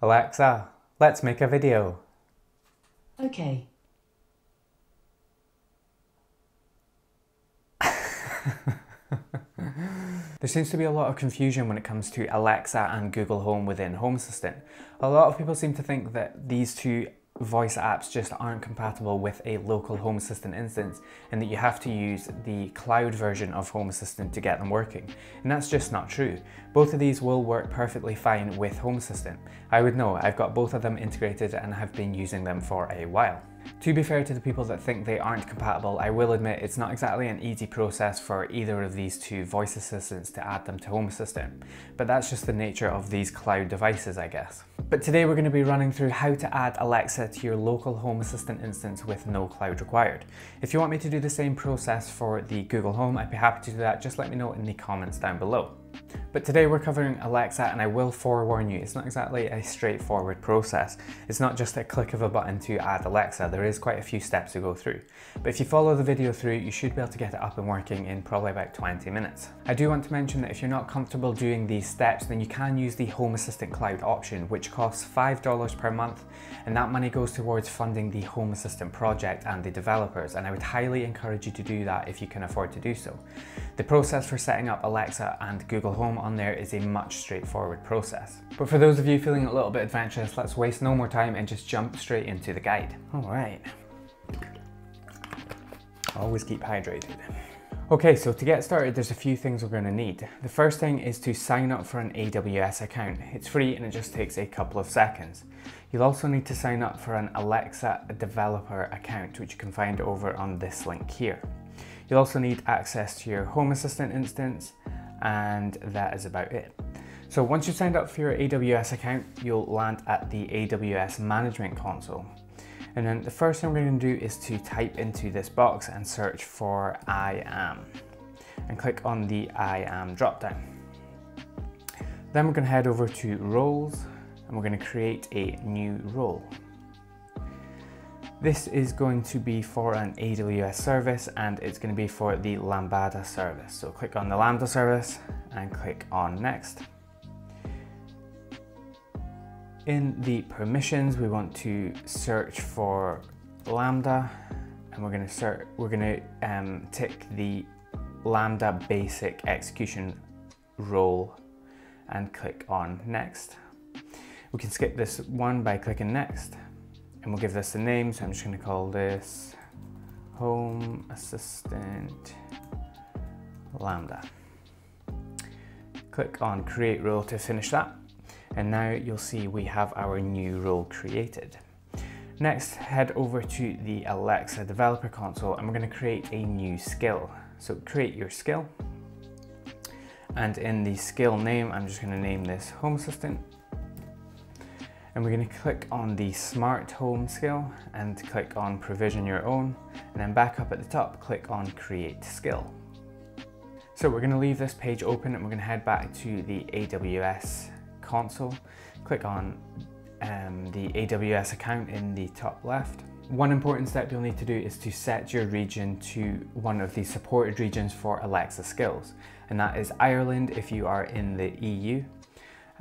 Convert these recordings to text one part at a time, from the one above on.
Alexa, let's make a video. Okay. There seems to be a lot of confusion when it comes to Alexa and Google Home within Home Assistant. A lot of people seem to think that these two voice apps just aren't compatible with a local Home Assistant instance and that you have to use the cloud version of Home Assistant to get them working. And that's just not true. Both of these will work perfectly fine with Home Assistant. I would know, I've got both of them integrated and have been using them for a while. To be fair to the people that think they aren't compatible, I will admit it's not exactly an easy process for either of these two voice assistants to add them to Home Assistant, but that's just the nature of these cloud devices, I guess. But today we're going to be running through how to add Alexa to your local Home Assistant instance with no cloud required. If you want me to do the same process for the Google Home, I'd be happy to do that. Just let me know in the comments down below. But today we're covering Alexa and I will forewarn you, it's not exactly a straightforward process. It's not just a click of a button to add Alexa, there is quite a few steps to go through. But if you follow the video through, you should be able to get it up and working in probably about 20 minutes. I do want to mention that if you're not comfortable doing these steps, then you can use the Home Assistant Cloud option, which costs $5 per month, and that money goes towards funding the Home Assistant project and the developers, and I would highly encourage you to do that if you can afford to do so. The process for setting up Alexa and Google Home on there is a much straightforward process. But for those of you feeling a little bit adventurous, let's waste no more time and just jump straight into the guide. All right. Always keep hydrated. Okay, so to get started, there's a few things we're gonna need. The first thing is to sign up for an AWS account. It's free and it just takes a couple of seconds. You'll also need to sign up for an Alexa developer account, which you can find over on this link here. You'll also need access to your Home Assistant instance and that is about it. So once you've signed up for your AWS account, you'll land at the AWS Management Console. And then the first thing we're going to do is to type into this box and search for IAM and click on the IAM dropdown. Then we're going to head over to roles and we're going to create a new role. This is going to be for an AWS service and it's going to be for the Lambda service. So click on the Lambda service and click on next. In the permissions, we want to search for Lambda and we're going to search, we're going to um, tick the Lambda basic execution role and click on next. We can skip this one by clicking next and we'll give this a name. So I'm just going to call this Home Assistant Lambda. Click on Create Role to finish that. And now you'll see we have our new role created. Next, head over to the Alexa Developer Console and we're going to create a new skill. So create your skill. And in the skill name, I'm just going to name this Home Assistant and we're going to click on the smart home skill and click on provision your own and then back up at the top click on create skill. So we're going to leave this page open and we're going to head back to the AWS console. Click on um, the AWS account in the top left. One important step you'll need to do is to set your region to one of the supported regions for Alexa skills and that is Ireland if you are in the EU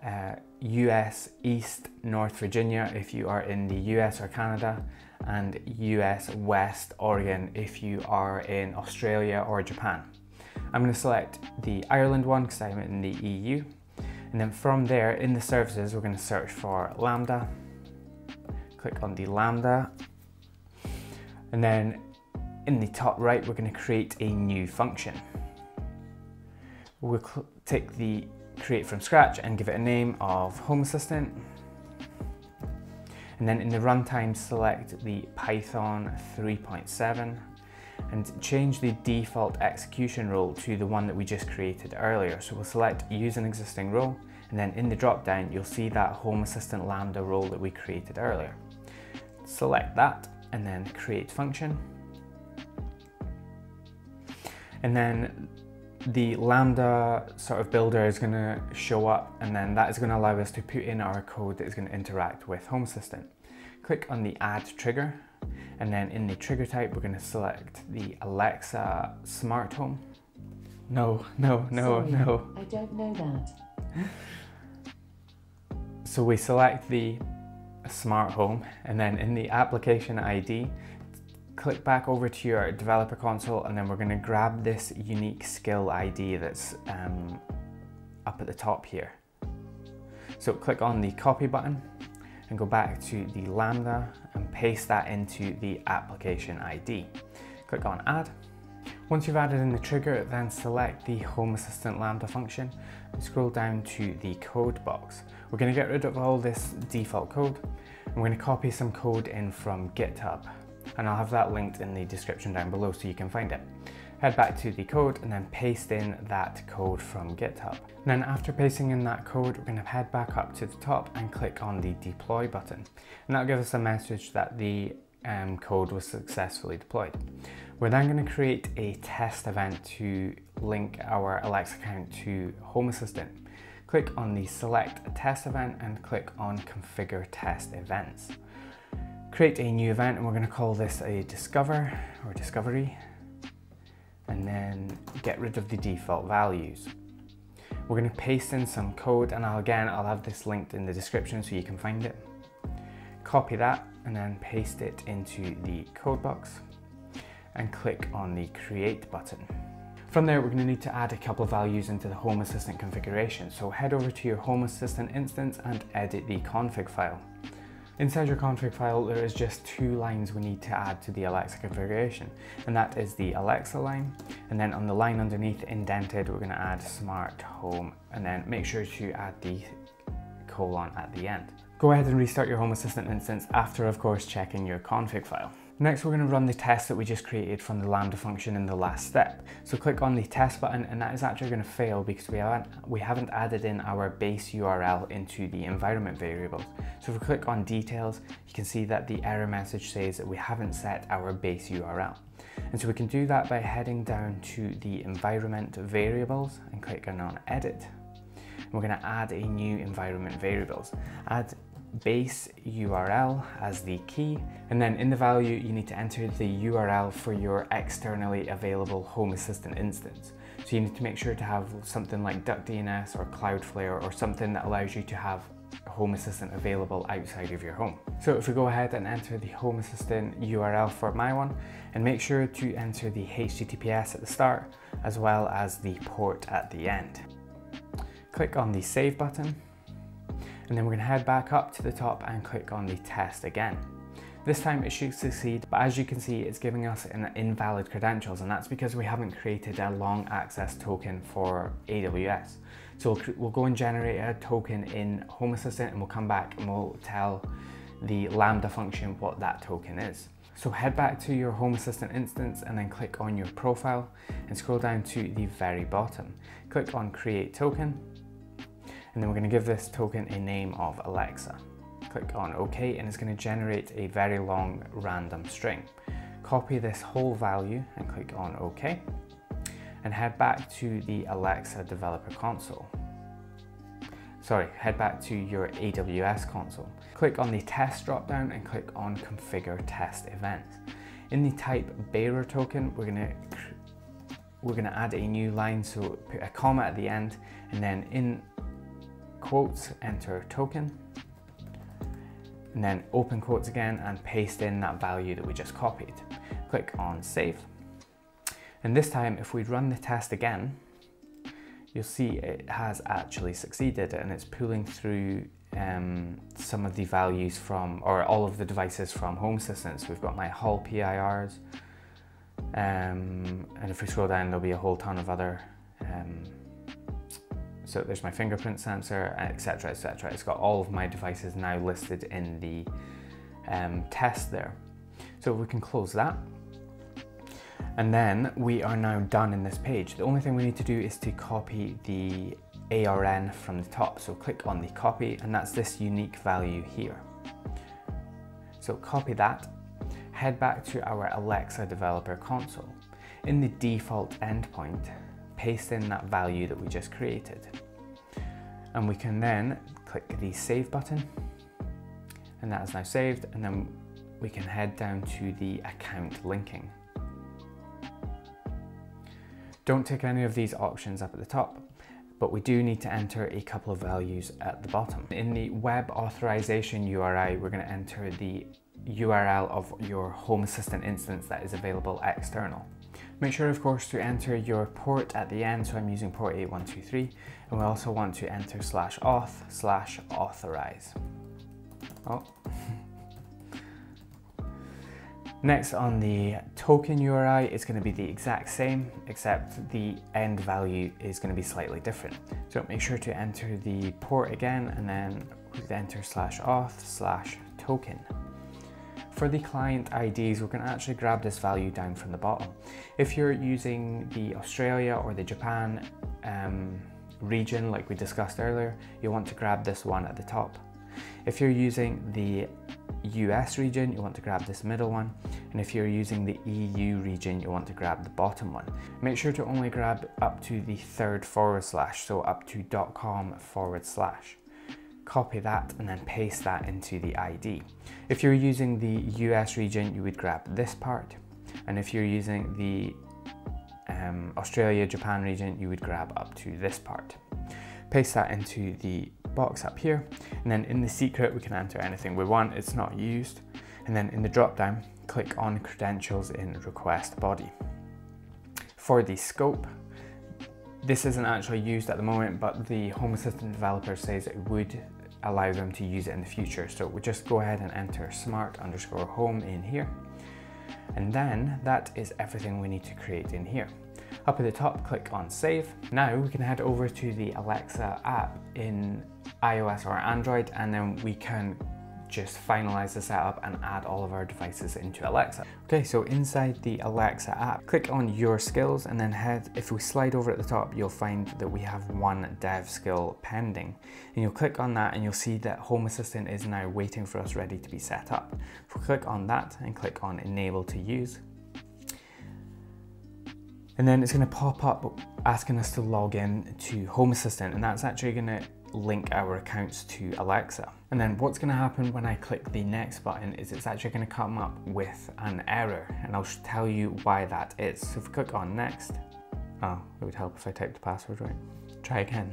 uh, US East North Virginia if you are in the US or Canada, and US West Oregon if you are in Australia or Japan. I'm going to select the Ireland one because I'm in the EU. And then from there, in the services, we're going to search for Lambda. Click on the Lambda. And then in the top right, we're going to create a new function. We'll take the create from scratch and give it a name of Home Assistant. And then in the runtime, select the Python 3.7 and change the default execution role to the one that we just created earlier. So we'll select use an existing role and then in the dropdown, you'll see that Home Assistant Lambda role that we created earlier. Select that and then create function. And then the Lambda sort of builder is going to show up and then that is going to allow us to put in our code that is going to interact with Home Assistant. Click on the add trigger and then in the trigger type we're going to select the Alexa smart home. No, no, no, Sorry, no. I don't know that. So we select the smart home and then in the application ID, click back over to your developer console and then we're going to grab this unique skill ID that's um, up at the top here. So click on the copy button and go back to the Lambda and paste that into the application ID. Click on add. Once you've added in the trigger, then select the Home Assistant Lambda function and scroll down to the code box. We're going to get rid of all this default code going to copy some code in from GitHub and I'll have that linked in the description down below so you can find it. Head back to the code and then paste in that code from GitHub. And then after pasting in that code, we're going to head back up to the top and click on the deploy button. And that'll give us a message that the um, code was successfully deployed. We're then going to create a test event to link our Alexa account to Home Assistant. Click on the select test event and click on configure test events. Create a new event and we're going to call this a discover or discovery and then get rid of the default values. We're going to paste in some code and I'll, again I'll have this linked in the description so you can find it. Copy that and then paste it into the code box and click on the create button. From there, we're going to need to add a couple of values into the Home Assistant configuration. So head over to your Home Assistant instance and edit the config file. Inside your config file, there is just two lines we need to add to the Alexa configuration, and that is the Alexa line, and then on the line underneath indented, we're gonna add smart home, and then make sure to add the colon at the end. Go ahead and restart your Home Assistant instance after, of course, checking your config file. Next, we're going to run the test that we just created from the Lambda function in the last step. So click on the test button and that is actually going to fail because we haven't, we haven't added in our base URL into the environment variables. So if we click on details, you can see that the error message says that we haven't set our base URL. And so we can do that by heading down to the environment variables and clicking on edit. we're going to add a new environment variables. Add base URL as the key, and then in the value you need to enter the URL for your externally available Home Assistant instance. So you need to make sure to have something like DuckDNS or Cloudflare or something that allows you to have Home Assistant available outside of your home. So if we go ahead and enter the Home Assistant URL for my one, and make sure to enter the HTTPS at the start, as well as the port at the end. Click on the Save button, and then we're to head back up to the top and click on the test again. This time it should succeed, but as you can see, it's giving us an invalid credentials, and that's because we haven't created a long access token for AWS. So we'll, we'll go and generate a token in Home Assistant and we'll come back and we'll tell the Lambda function what that token is. So head back to your Home Assistant instance and then click on your profile and scroll down to the very bottom. Click on Create Token and then we're going to give this token a name of Alexa. Click on OK and it's going to generate a very long random string. Copy this whole value and click on OK and head back to the Alexa developer console. Sorry, head back to your AWS console. Click on the test dropdown and click on configure test events. In the type bearer token, we're gonna we're gonna add a new line, so put a comma at the end, and then in quotes, enter token, and then open quotes again and paste in that value that we just copied. Click on save. And this time, if we run the test again, you'll see it has actually succeeded and it's pulling through um, some of the values from, or all of the devices from Home Assistant. We've got my Hall PIRs, um, and if we scroll down, there'll be a whole ton of other um, so there's my fingerprint sensor, etc, etc. It's got all of my devices now listed in the um, test there. So we can close that. And then we are now done in this page. The only thing we need to do is to copy the ARN from the top. So click on the copy and that's this unique value here. So copy that, head back to our Alexa developer console. In the default endpoint, paste in that value that we just created. And we can then click the save button and that is now saved and then we can head down to the account linking. Don't tick any of these options up at the top. but we do need to enter a couple of values at the bottom. In the web authorization URI, we're going to enter the URL of your Home Assistant instance that is available external. Make sure of course to enter your port at the end, so I'm using port 8123, and we also want to enter slash auth slash authorize. Oh. Next on the token URI, it's going to be the exact same, except the end value is going to be slightly different. So make sure to enter the port again and then enter slash auth slash token. For the client IDs, we're going to actually grab this value down from the bottom. If you're using the Australia or the Japan um, region, like we discussed earlier, you'll want to grab this one at the top. If you're using the US region, you want to grab this middle one. And if you're using the EU region, you want to grab the bottom one. Make sure to only grab up to the third forward slash, so up to .com forward slash. Copy that and then paste that into the ID. If you're using the US region, you would grab this part. And if you're using the um, Australia, Japan region, you would grab up to this part. Paste that into the box up here. And then in the secret, we can enter anything we want. It's not used. And then in the drop down, click on credentials in request body. For the scope, this isn't actually used at the moment, but the Home Assistant developer says it would allow them to use it in the future. So we just go ahead and enter smart underscore home in here. And then that is everything we need to create in here. Up at the top, click on save. Now we can head over to the Alexa app in iOS or Android, and then we can just finalize the setup and add all of our devices into Alexa. Okay, so inside the Alexa app, click on your skills and then head, if we slide over at the top, you'll find that we have one dev skill pending. And you'll click on that and you'll see that Home Assistant is now waiting for us ready to be set up. If we click on that and click on enable to use, and then it's going to pop up asking us to log in to Home Assistant and that's actually going to link our accounts to Alexa. And then what's going to happen when I click the next button is it's actually going to come up with an error and I'll tell you why that is. So if we click on next, oh, it would help if I typed the password right. Try again.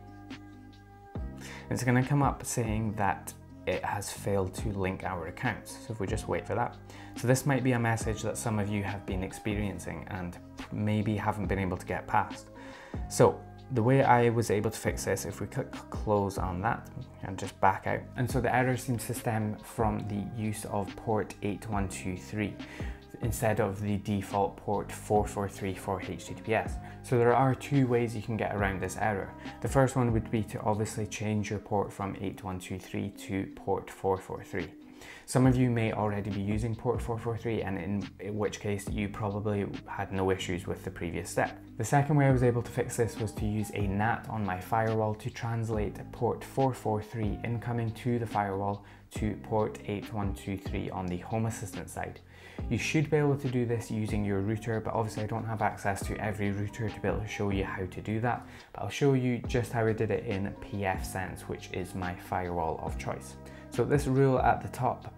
it's going to come up saying that it has failed to link our accounts. So if we just wait for that. So this might be a message that some of you have been experiencing and maybe haven't been able to get past. So the way I was able to fix this, if we click close on that and just back out. And so the error seems to stem from the use of port 8123 instead of the default port 443 for HTTPS. So there are two ways you can get around this error. The first one would be to obviously change your port from 8123 to port 443. Some of you may already be using port 443 and in, in which case you probably had no issues with the previous step. The second way I was able to fix this was to use a NAT on my firewall to translate port 443 incoming to the firewall to port 8123 on the Home Assistant side. You should be able to do this using your router, but obviously I don't have access to every router to be able to show you how to do that. But I'll show you just how I did it in pfSense, which is my firewall of choice. So this rule at the top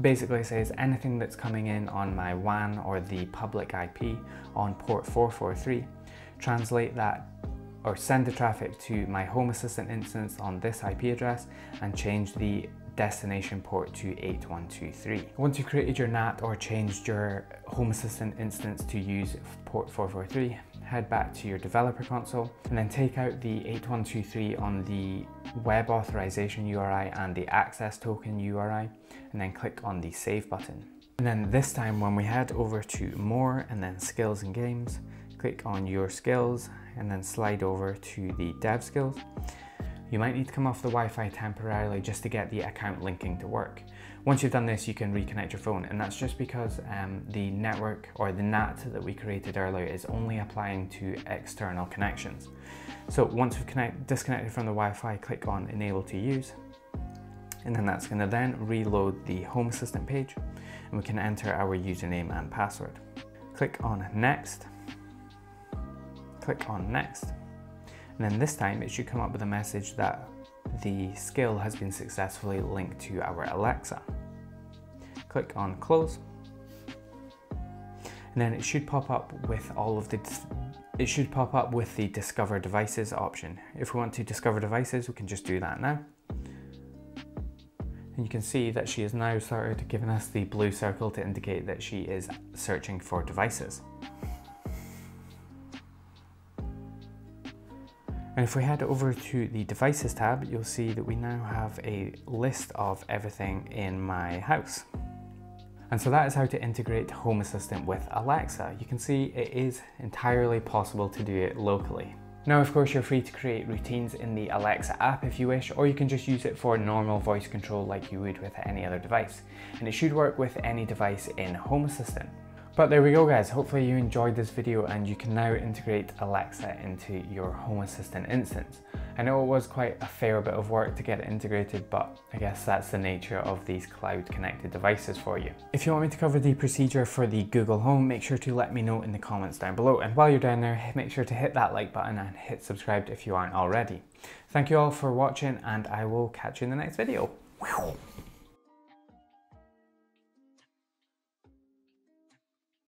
basically says anything that's coming in on my WAN or the public IP on port 443, translate that or send the traffic to my Home Assistant instance on this IP address and change the destination port to 8123. Once you've created your NAT or changed your Home Assistant instance to use port 443, head back to your developer console and then take out the 8123 on the web authorization URI and the access token URI and then click on the save button. And then this time when we head over to more and then skills and games, click on your skills and then slide over to the dev skills you might need to come off the Wi-Fi temporarily just to get the account linking to work. Once you've done this, you can reconnect your phone, and that's just because um, the network or the NAT that we created earlier is only applying to external connections. So once we've connect, disconnected from the Wi-Fi, click on Enable to Use, and then that's going to then reload the Home Assistant page, and we can enter our username and password. Click on Next, click on Next, and then this time it should come up with a message that the skill has been successfully linked to our Alexa. Click on close. And then it should pop up with all of the it should pop up with the discover devices option. If we want to discover devices, we can just do that now. And you can see that she has now started giving us the blue circle to indicate that she is searching for devices. And if we head over to the devices tab, you'll see that we now have a list of everything in my house. And so that is how to integrate Home Assistant with Alexa. You can see it is entirely possible to do it locally. Now, of course, you're free to create routines in the Alexa app if you wish, or you can just use it for normal voice control like you would with any other device. And it should work with any device in Home Assistant. But there we go guys, hopefully you enjoyed this video and you can now integrate Alexa into your Home Assistant instance. I know it was quite a fair bit of work to get it integrated, but I guess that's the nature of these cloud connected devices for you. If you want me to cover the procedure for the Google Home, make sure to let me know in the comments down below. And while you're down there, make sure to hit that like button and hit subscribe if you aren't already. Thank you all for watching and I will catch you in the next video.